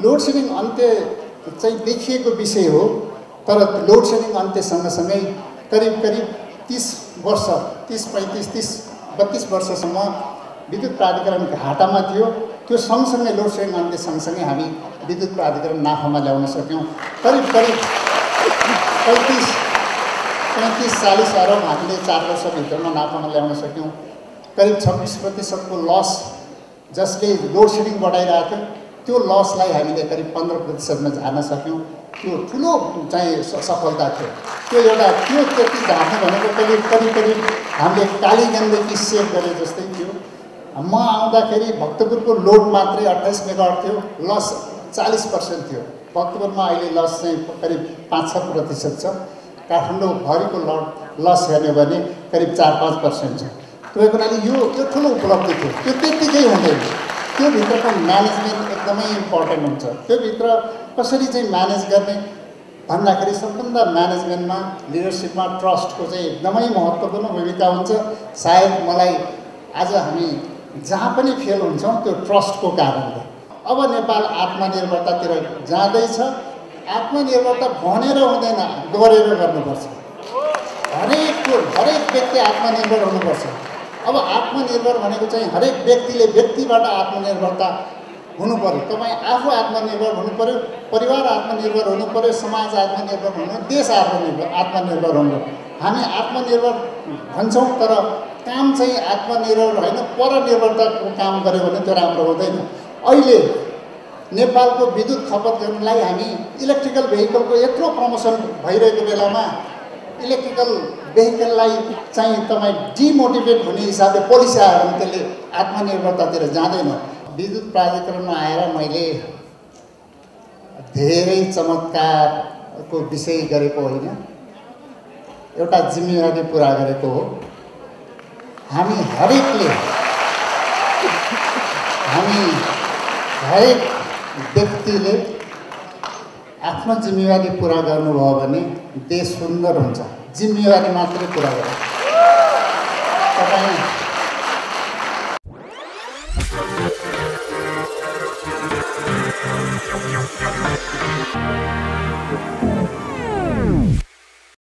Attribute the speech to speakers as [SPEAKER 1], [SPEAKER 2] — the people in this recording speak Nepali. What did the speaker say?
[SPEAKER 1] लोड सेडिङ अन्त्य चाहिँ देखिएको विषय हो तर लोड सेडिङ अन्त्य सँगसँगै करिब करिब तिस वर्ष तिस पैँतिस तिस बत्तिस वर्षसम्म विद्युत प्राधिकरण घाटामा थियो। त्यो सँगसँगै लोड सेडिङ अन्त्य सँगसँगै हामी विद्युत प्राधिकरण नाफामा ल्याउन सक्यौँ। करिब करिब पैँतिस पैँतिस चालिस अरब हामीले चार वर्षभित्रमा नाफामा ल्याउन सक्यौँ। करिब छब्बिस प्रतिशतको लस जसले लोड सेडिङ बढाइरहेको थियो। त्यो लसलाई हामीले करिब पन्ध्र प्रतिशतमा झार्न सक्यौँ। त्यो ठुलो चाहिँ सफलता थियो। त्यो एउटा त्यो त्यति झार्नु भनेको करिब करिब करिब हामीले काली गण्डकी सेभ गरे जस्तै थियो। म आउँदाखेरि भक्तपुरको लोड मात्रै अट्ठाइस मेगावट थियो लस चालिस पर्सेन्ट थियो। भक्तपुरमा अहिले लस चाहिँ करिब पाँच छ प्रतिशत छ। काठमाडौँभरिको लड लस हेर्ने भने करिब चार पाँच पर्सेन्ट छ। त्यो हुनाले यो यो ठुलो उपलब्धि थियो। त्यो त्यत्तिकै हुँदैन। त्योभित्रको म्यानेजमेन्ट एकदमै इम्पोर्टेन्ट हुन्छ। त्योभित्र कसरी चाहिँ म्यानेज गर्ने भन्दाखेरि सबभन्दा म्यानेजमेन्टमा लिडरसिपमा ट्रस्टको चाहिँ एकदमै महत्त्वपूर्ण भूमिका हुन्छ। सायद मलाई आज हामी जहाँ पनि फेल हुन्छौँ त्यो ट्रस्टको कारणले। अब नेपाल आत्मनिर्भरतातिर जाँदैछ। आत्मनिर्भरता भनेर हुँदैन गरेर गर्नुपर्छ। हरेकको हरेक व्यक्ति आत्मनिर्भर हुनुपर्छ। अब आत्मनिर्भर भनेको चाहिँ हरेक व्यक्तिले व्यक्तिबाट आत्मनिर्भरता हुनु पऱ्यो तपाईँ आफू आत्मनिर्भर हुनु पऱ्यो परिवार आत्मनिर्भर हुनु पऱ्यो समाज आत्मनिर्भर हुनु देश आत्मनिर्भर आत्मनिर्भर हुनु। हामी आत्मनिर्भर भन्छौँ तर काम चाहिँ आत्मनिर्भर होइन परनिर्भरताको काम गऱ्यो भने त्यो राम्रो हुँदैन। अहिले नेपालको विद्युत खपत गर्नलाई हामी इलेक्ट्रिकल भेहिकलको यत्रो प्रमोसन भइरहेको बेलामा इलेक्ट्रिकल भेहिकललाई चाहिँ तपाईँ डिमोटिभेट हुने हिसाबले पोलिसी आयो भने त्यसले आत्मनिर्भरतातिर जाँदैन। विद्युत प्राधिकरणमा आएर मैले धेरै चमत्कारको विषय गरेको होइन। एउटा जिम्मेवारी पुरा गरेको हो। हामी हरेकले हामी हरेक व्यक्तिले आफ्नो जिम्मेवारी पुरा गर्नुभयो भने देश सुन्दर हुन्छ। जिम्मेवारी मात्रै पुरा गर्नु तपाईँ
[SPEAKER 2] Thank.